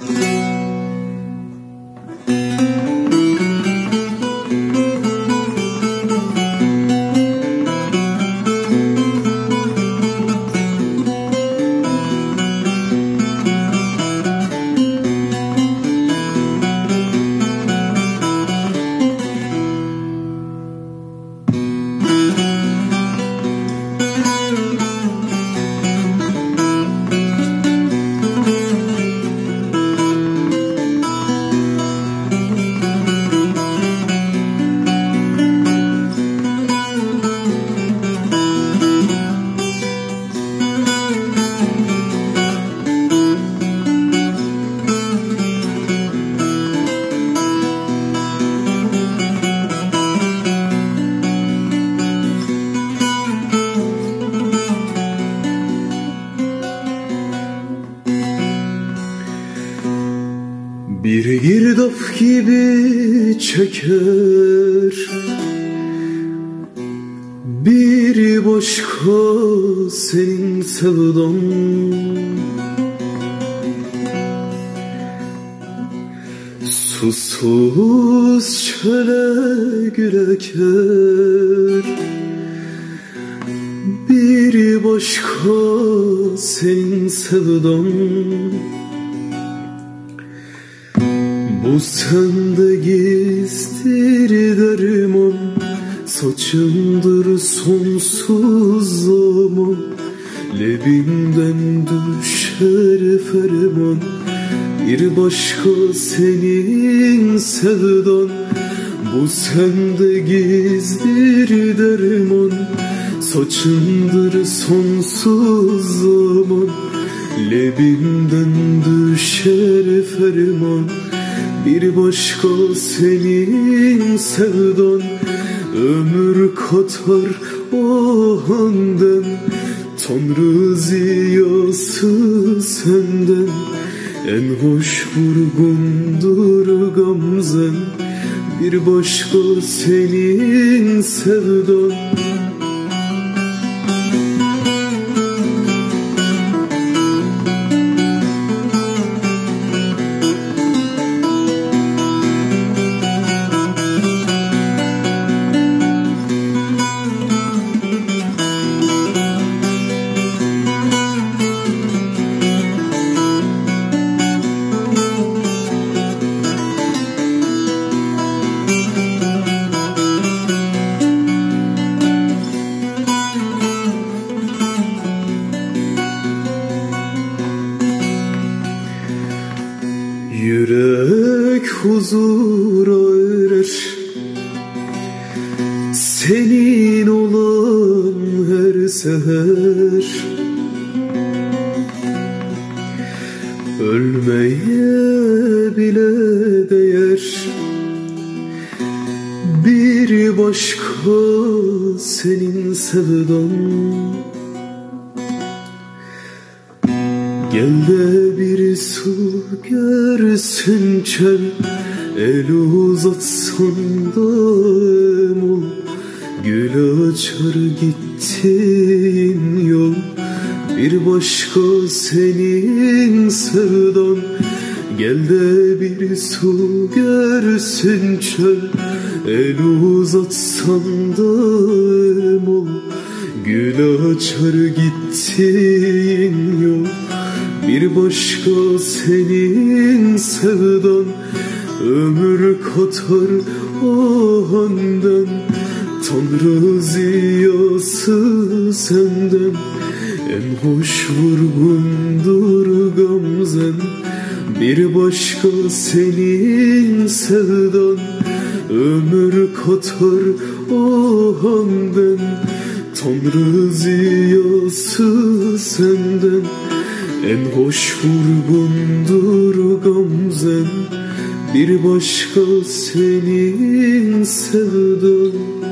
Mm-hmm. Bir girdap gibi çeker Bir başka senin sevdan Susuz çöle güleker Bir başka senin sevdan bu Bostanda gezdir derman Saçındır sonsuz zaman Lebimden düşer ferman Bir başka senin sevdan. Bu sende gizdir derman Saçındır sonsuz zaman Lebimden düşer ferman bir başka senin sevdan. Ömür katar o handen Tanrı ziyası senden. En hoş vurgundur gamzen Bir başka senin sevdan. huzura erer Senin olan her seher. Ölmeye bile değer. Bir başka senin sevdan Gel de bir su görsün çöl El uzatsan da ol Gül açar gittin yol Bir başka senin sevdan. Gel de bir su görsün çöl El uzatsan da ol Gül açar gittin yol bir başka senin sevdan Ömür katar o andan Tanrı ziyası senden En hoş vurgundur gamzen. Bir başka senin sevdan Ömür katar o andan Tanrı ziyası senden En hoş vurgundur gamzen. Bir başka senin sevdan